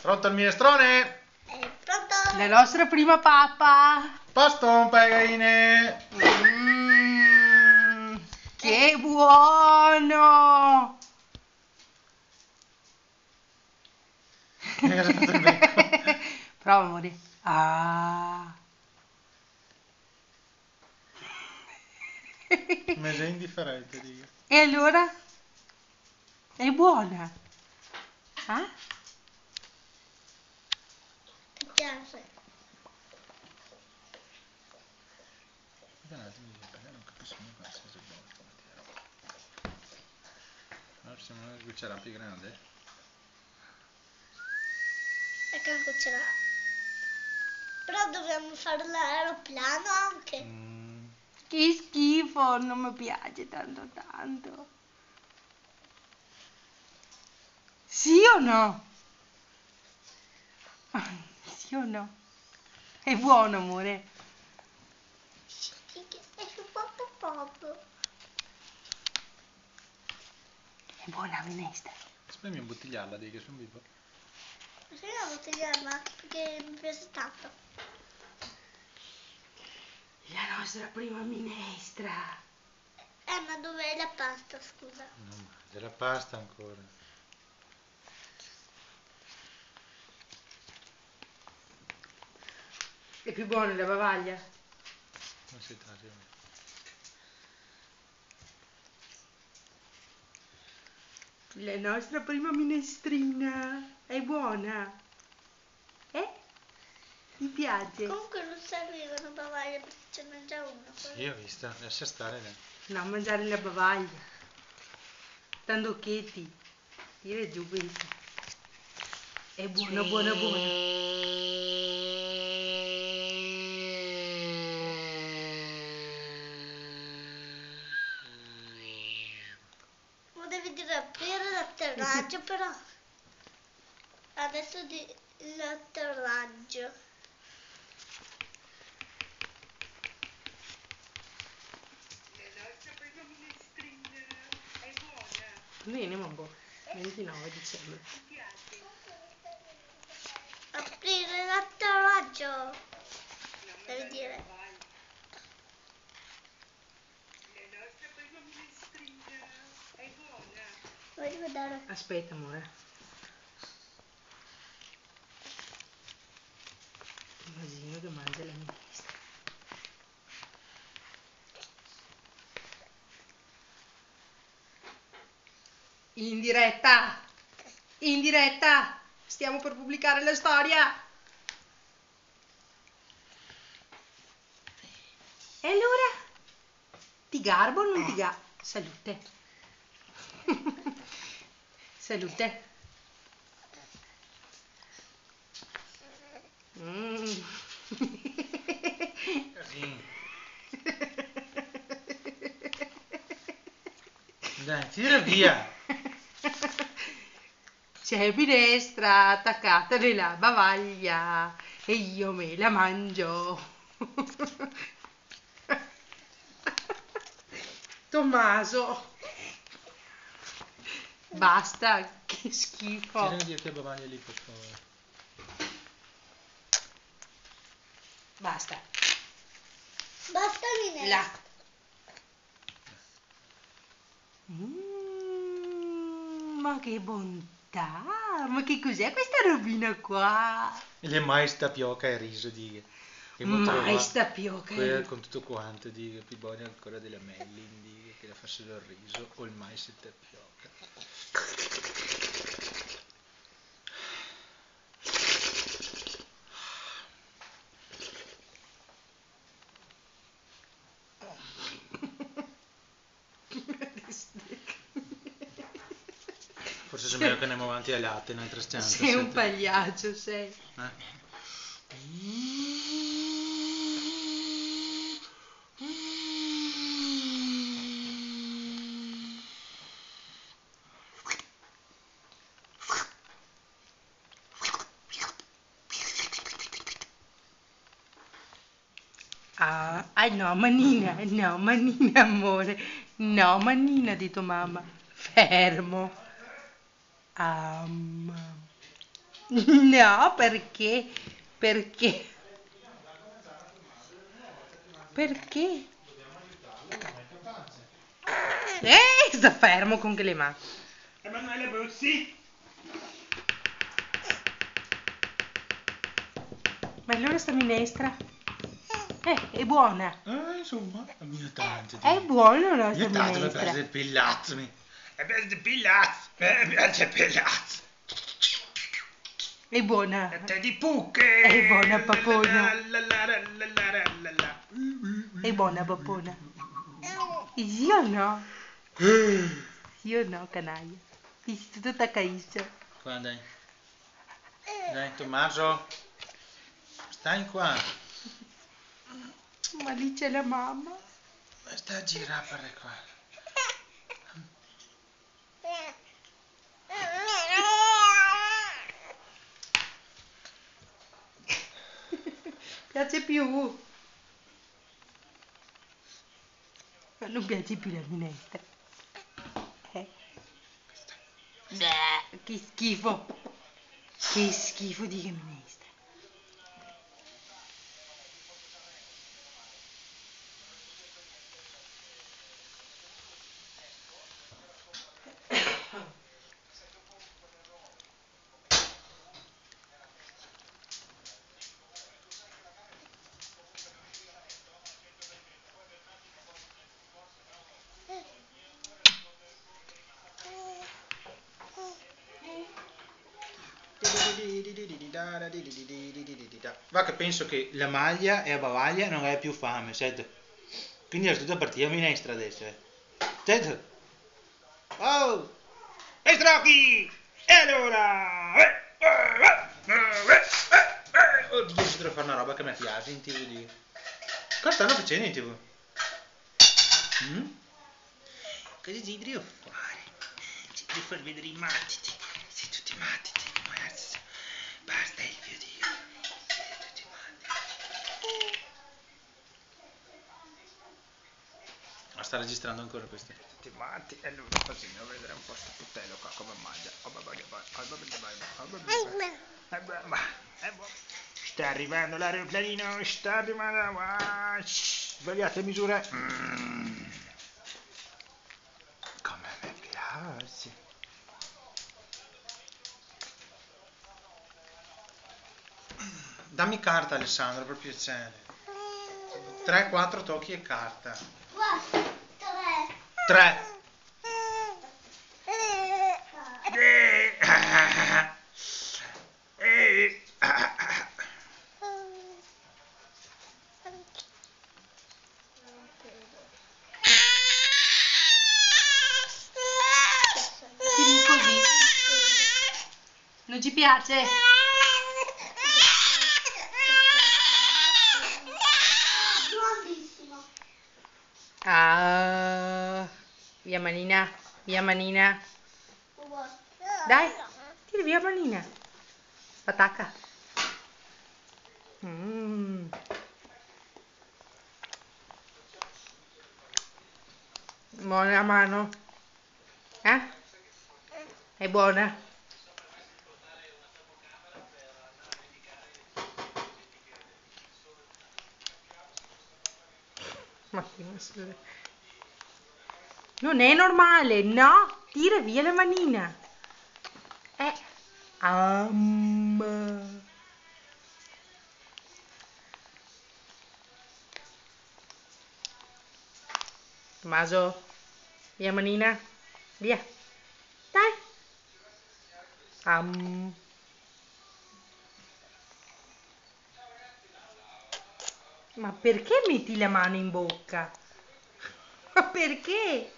Pronto il minestrone? È pronto? La nostra prima pappa. Posto, pegarine! Mm, che buono! Prova, amore. Ah. Ma sei indifferente, dico. E allora? È buona? Ah? Piace? Un attimo, io non capisco mai quando sei buono stamattina. No, ci siamo una cucciara più grande? Ecco la cucciara. Però dobbiamo fare l'aeroplano anche. Mm, Che schifo, non mi piace tanto tanto. Sì o no? Sì o no? È buono, amore. Che è buona la minestra. Spegni un bottigliarla, dico, sono vivo. Ma se la bottigliarla perché mi piace tanto. La nostra prima minestra. Eh, ma dov'è la pasta, scusa? Non mangia la pasta ancora. È più buona la bavaglia? Non si tratta La nostra prima minestrina. È buona. Eh? Ti piace? Comunque non serviva una bavaglia perché ce n'è già una. Sì, ho visto, lascia stare. dai. No, mangiare la bavaglia. Tanto chetti. Tira giù questa. È buona, buona, buona. Ma devi dire aprire l'atterraggio però. Adesso di l'atterraggio. Bene, mamma. 29 dicembre. Aprire l'atterraggio. Devi dire. Voglio vedere. Aspetta, amore. Il che mangia la minestra. In diretta! In diretta! Stiamo per pubblicare la storia! E allora? Ti garbo o non ti garbo? Salute! Salute! Mm. Così. Dai, tira via. C'è minestra attaccata nella bavaglia e io me la mangio. Tommaso. Basta, che schifo. Tira via che bavaglia lì, per favore. Basta. Basta Linea. Là. Mm, ma che bontà! Ma che cos'è questa robina qua? E le mais tapioca e riso, dica. Che Mais tapioca. Quella con tutto quanto, dica, più buona ancora della Mellin, dica, che la fa solo il riso o il mais e tapioca. Forse se meglio che andiamo avanti alle latte in altre stanze. Sei un pagliaccio, sei. Eh? Ah, no, manina, no, manina, amore. No, manina, ha detto mamma. Fermo. Am. No, perché? Perché? Perché? Eh, sta fermo con che le mani. Emanuele Bussi? Ma allora sta minestra? Eh, è buona. Eh, insomma, la mia tante. È buona la Mia tante mi minestra. piace il pillazzo. Mi mi piace il pillazzo. Mi piace il pillazzo. È buona. Te di pucche. È buona, papona. È buona pappona. Io no. Io no, canaglia. Ti sei tutta caiscia. Qua, dai. Dai, Tommaso. Stai qua. Ma lì c'è la mamma. Stai a girare per qua. Piace più. Ma non piace più la minestra. Eh. Beh, che schifo. Che schifo di che minestra. Va che penso che la maglia è a bavaglia e non hai più fame, sento. Quindi è tutta partita minestra adesso. Eh. Sento. Oh! E strocchi! E allora! Eh, eh. Oddio, ci devo fare una roba che mi piace in tv. Di... Cosa stanno facendo in tv? Mm? Cosa ci devo fare? Ci devo far vedere i matti. Siete tutti matti. Ragazzi, basta il video. Siete tutti matti. Ma sta registrando ancora questo? Tutti matti e lui così, a vedere un po' sto putello qua come mangia. Sta arrivando l'aeroplanino, sta arrivando. Ah, Sbagliate misure. Mm. Come mi piace. Dammi carta Alessandro per piacere. 3-4 tocchi e carta. Guarda, tre. 3. Tiri così. Non ci piace? Ah, via manina, via manina. Dai, tiri via manina. Patacca. Mm. Buona la mano. Eh? È buona? Ma che. Non è normale, no! Tira via la manina. Eh. Am. Tommaso, via manina. Via. Dai. Am. Ma perché metti la mano in bocca? Ma perché?